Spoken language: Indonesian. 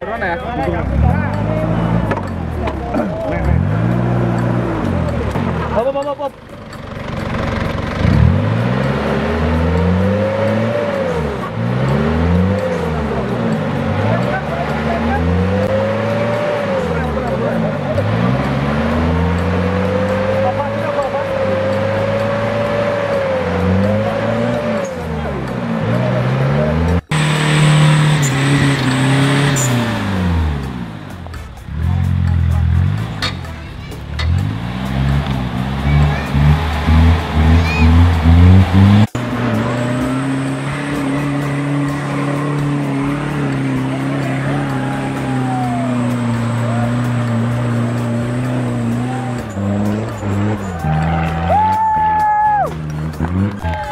Mana ya? Pop, pop, pop, pop. Música